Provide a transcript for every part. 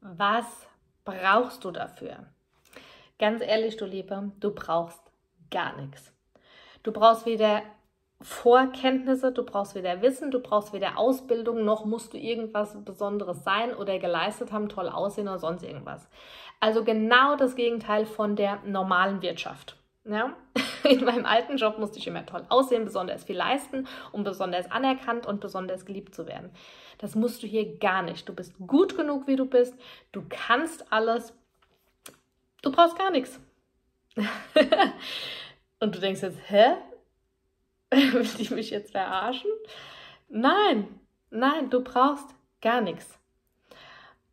was brauchst du dafür? Ganz ehrlich, du Liebe, du brauchst gar nichts. Du brauchst weder Vorkenntnisse, du brauchst weder Wissen, du brauchst weder Ausbildung, noch musst du irgendwas Besonderes sein oder geleistet haben, toll aussehen oder sonst irgendwas. Also genau das Gegenteil von der normalen Wirtschaft. Ja? In meinem alten Job musste ich immer toll aussehen, besonders viel leisten, um besonders anerkannt und besonders geliebt zu werden. Das musst du hier gar nicht. Du bist gut genug, wie du bist. Du kannst alles. Du brauchst gar nichts. und du denkst jetzt, hä? Will ich mich jetzt verarschen? Nein, nein, du brauchst gar nichts.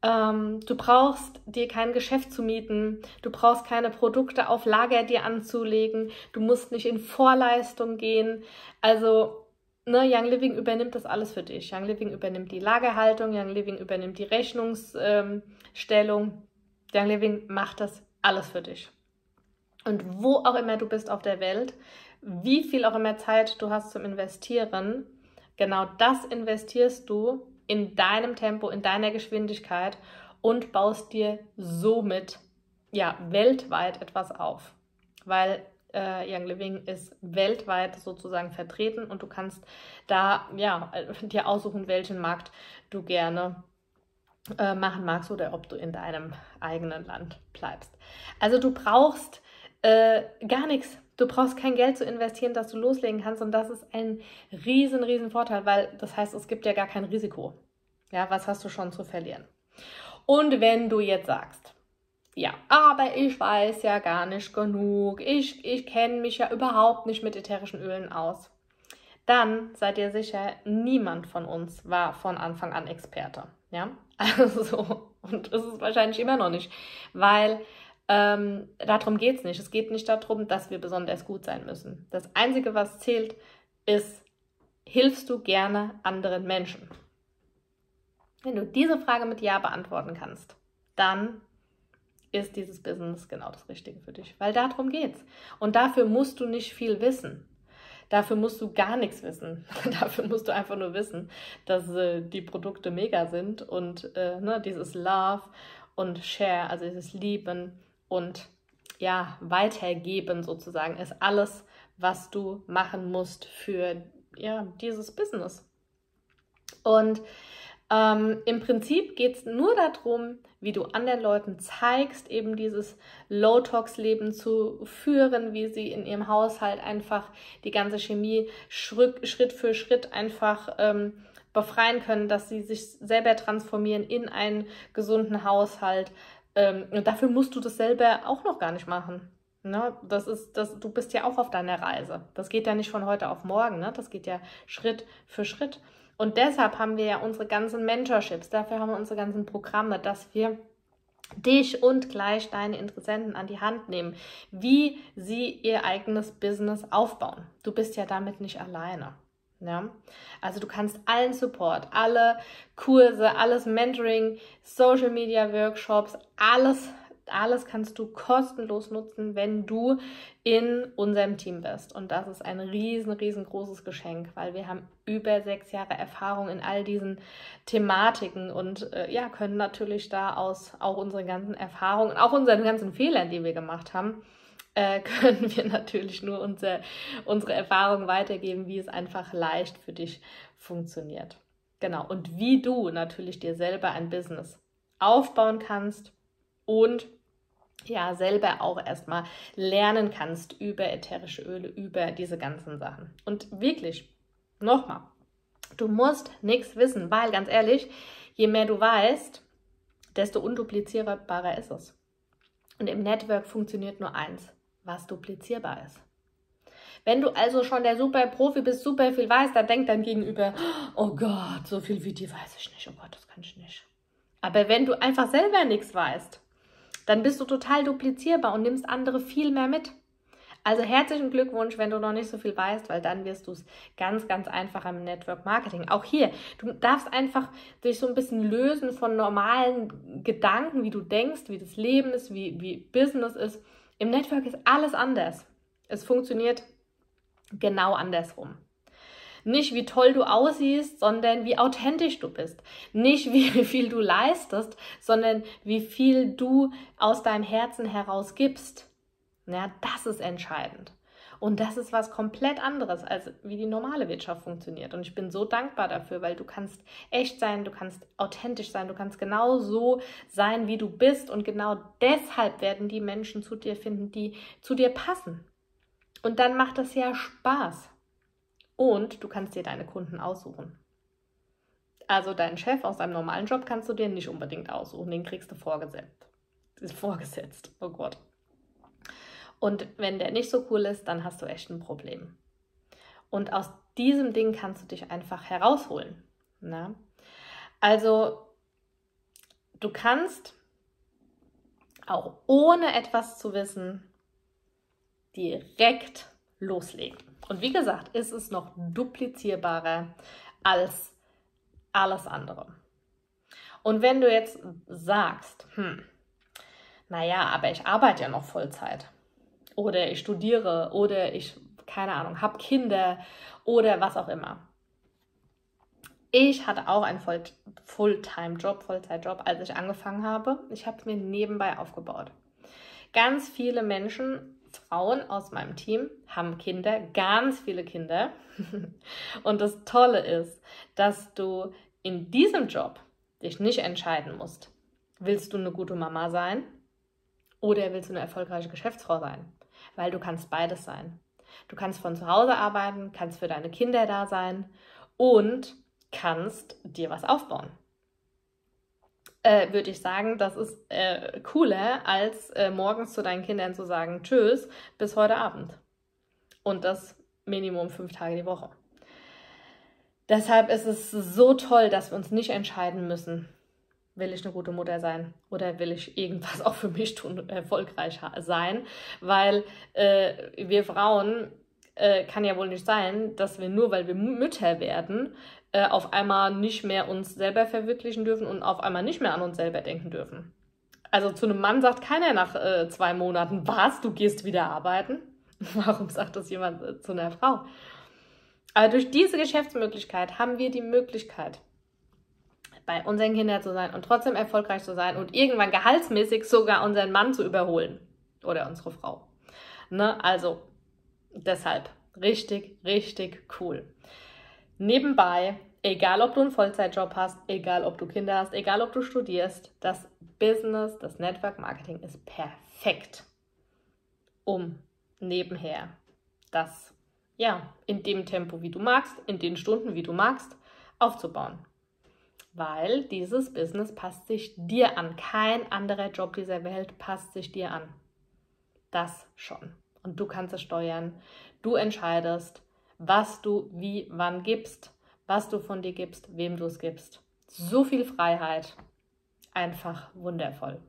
Ähm, du brauchst dir kein Geschäft zu mieten, du brauchst keine Produkte auf Lager dir anzulegen, du musst nicht in Vorleistung gehen. Also, ne, Young Living übernimmt das alles für dich. Young Living übernimmt die Lagerhaltung, Young Living übernimmt die Rechnungsstellung. Ähm, Young Living macht das alles für dich. Und wo auch immer du bist auf der Welt, wie viel auch immer Zeit du hast zum Investieren, genau das investierst du in deinem Tempo, in deiner Geschwindigkeit und baust dir somit ja weltweit etwas auf. Weil äh, Young Living ist weltweit sozusagen vertreten und du kannst da ja dir aussuchen, welchen Markt du gerne äh, machen magst oder ob du in deinem eigenen Land bleibst. Also du brauchst äh, gar nichts. Du brauchst kein Geld zu investieren, dass du loslegen kannst und das ist ein riesen, riesen Vorteil, weil das heißt, es gibt ja gar kein Risiko. Ja, was hast du schon zu verlieren? Und wenn du jetzt sagst, ja, aber ich weiß ja gar nicht genug, ich, ich kenne mich ja überhaupt nicht mit ätherischen Ölen aus, dann seid ihr sicher, niemand von uns war von Anfang an Experte. Ja, also, und das ist wahrscheinlich immer noch nicht, weil ähm, darum geht es nicht. Es geht nicht darum, dass wir besonders gut sein müssen. Das Einzige, was zählt, ist, hilfst du gerne anderen Menschen? Wenn du diese Frage mit Ja beantworten kannst, dann ist dieses Business genau das Richtige für dich, weil darum geht's. Und dafür musst du nicht viel wissen. Dafür musst du gar nichts wissen. dafür musst du einfach nur wissen, dass äh, die Produkte mega sind und äh, ne, dieses Love und Share, also dieses Lieben, und ja, weitergeben sozusagen ist alles, was du machen musst für ja, dieses Business. Und ähm, im Prinzip geht es nur darum, wie du anderen Leuten zeigst, eben dieses Low-Tox-Leben zu führen, wie sie in ihrem Haushalt einfach die ganze Chemie Schritt, für Schritt einfach ähm, befreien können, dass sie sich selber transformieren in einen gesunden Haushalt, ähm, und dafür musst du das selber auch noch gar nicht machen. Ne? Das ist, das, du bist ja auch auf deiner Reise. Das geht ja nicht von heute auf morgen, ne? das geht ja Schritt für Schritt. Und deshalb haben wir ja unsere ganzen Mentorships, dafür haben wir unsere ganzen Programme, dass wir dich und gleich deine Interessenten an die Hand nehmen, wie sie ihr eigenes Business aufbauen. Du bist ja damit nicht alleine. Ja? Also du kannst allen Support, alle Kurse, alles Mentoring, Social Media Workshops, alles, alles kannst du kostenlos nutzen, wenn du in unserem Team bist. Und das ist ein riesen, riesengroßes Geschenk, weil wir haben über sechs Jahre Erfahrung in all diesen Thematiken und äh, ja, können natürlich da aus auch unsere ganzen Erfahrungen, auch unseren ganzen Fehlern, die wir gemacht haben, äh, können wir natürlich nur unser, unsere Erfahrung weitergeben, wie es einfach leicht für dich funktioniert. Genau. Und wie du natürlich dir selber ein Business aufbauen kannst und ja, selber auch erstmal lernen kannst über ätherische Öle, über diese ganzen Sachen. Und wirklich, nochmal, du musst nichts wissen, weil ganz ehrlich, je mehr du weißt, desto unduplizierbarer ist es. Und im Network funktioniert nur eins was duplizierbar ist. Wenn du also schon der super Profi bist, super viel weißt, dann denkt dein Gegenüber, oh Gott, so viel wie die weiß ich nicht, oh Gott, das kann ich nicht. Aber wenn du einfach selber nichts weißt, dann bist du total duplizierbar und nimmst andere viel mehr mit. Also herzlichen Glückwunsch, wenn du noch nicht so viel weißt, weil dann wirst du es ganz, ganz einfach im Network Marketing. Auch hier, du darfst einfach dich so ein bisschen lösen von normalen Gedanken, wie du denkst, wie das Leben ist, wie, wie Business ist im Network ist alles anders. Es funktioniert genau andersrum. Nicht wie toll du aussiehst, sondern wie authentisch du bist. Nicht wie viel du leistest, sondern wie viel du aus deinem Herzen heraus gibst. Ja, das ist entscheidend. Und das ist was komplett anderes, als wie die normale Wirtschaft funktioniert. Und ich bin so dankbar dafür, weil du kannst echt sein, du kannst authentisch sein, du kannst genau so sein, wie du bist. Und genau deshalb werden die Menschen zu dir finden, die zu dir passen. Und dann macht das ja Spaß. Und du kannst dir deine Kunden aussuchen. Also deinen Chef aus deinem normalen Job kannst du dir nicht unbedingt aussuchen, den kriegst du vorgesetzt. Vorgesetzt, oh Gott. Und wenn der nicht so cool ist, dann hast du echt ein Problem. Und aus diesem Ding kannst du dich einfach herausholen. Ne? Also, du kannst auch ohne etwas zu wissen direkt loslegen. Und wie gesagt, ist es noch duplizierbarer als alles andere. Und wenn du jetzt sagst, hm, naja, aber ich arbeite ja noch Vollzeit oder ich studiere oder ich, keine Ahnung, habe Kinder oder was auch immer. Ich hatte auch einen Fulltime-Job, Vollzeitjob, als ich angefangen habe. Ich habe es mir nebenbei aufgebaut. Ganz viele Menschen, Frauen aus meinem Team, haben Kinder, ganz viele Kinder. Und das Tolle ist, dass du in diesem Job dich nicht entscheiden musst, willst du eine gute Mama sein oder willst du eine erfolgreiche Geschäftsfrau sein? Weil du kannst beides sein. Du kannst von zu Hause arbeiten, kannst für deine Kinder da sein und kannst dir was aufbauen. Äh, Würde ich sagen, das ist äh, cooler, als äh, morgens zu deinen Kindern zu sagen, tschüss, bis heute Abend. Und das Minimum fünf Tage die Woche. Deshalb ist es so toll, dass wir uns nicht entscheiden müssen, will ich eine gute Mutter sein oder will ich irgendwas auch für mich tun, erfolgreich sein, weil äh, wir Frauen äh, kann ja wohl nicht sein, dass wir nur, weil wir Mütter werden, äh, auf einmal nicht mehr uns selber verwirklichen dürfen und auf einmal nicht mehr an uns selber denken dürfen. Also zu einem Mann sagt keiner nach äh, zwei Monaten, was, du gehst wieder arbeiten? Warum sagt das jemand äh, zu einer Frau? Aber durch diese Geschäftsmöglichkeit haben wir die Möglichkeit, bei unseren Kindern zu sein und trotzdem erfolgreich zu sein und irgendwann gehaltsmäßig sogar unseren Mann zu überholen oder unsere Frau. Ne? Also deshalb richtig, richtig cool. Nebenbei, egal ob du einen Vollzeitjob hast, egal ob du Kinder hast, egal ob du studierst, das Business, das Network Marketing ist perfekt, um nebenher das ja in dem Tempo, wie du magst, in den Stunden, wie du magst, aufzubauen weil dieses Business passt sich dir an. Kein anderer Job dieser Welt passt sich dir an. Das schon. Und du kannst es steuern. Du entscheidest, was du wie wann gibst, was du von dir gibst, wem du es gibst. So viel Freiheit. Einfach wundervoll.